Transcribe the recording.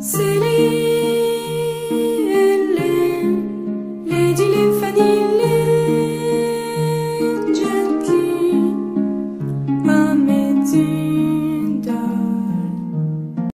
Silly